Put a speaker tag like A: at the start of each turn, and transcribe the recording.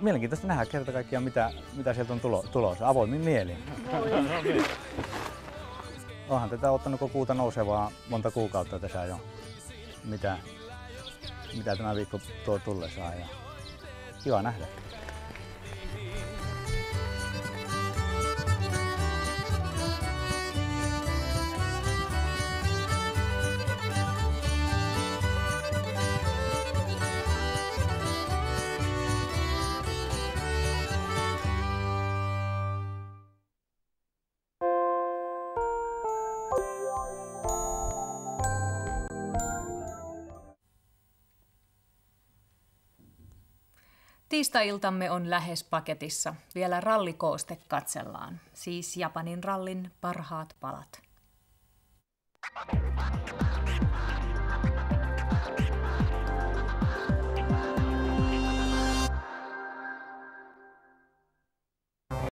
A: mielenkiintoista nähdä kerta kaikkiaan, mitä, mitä sieltä on tulo, tulossa. Avoimin mielin. Onhan tätä ottanut kuuta nousevaa monta kuukautta tässä jo. Mitä, mitä tämä viikko tuo tullessaan. Ja kiva nähdä.
B: Tiistai-iltamme on lähes paketissa. Vielä rallikooste katsellaan. Siis Japanin rallin parhaat palat.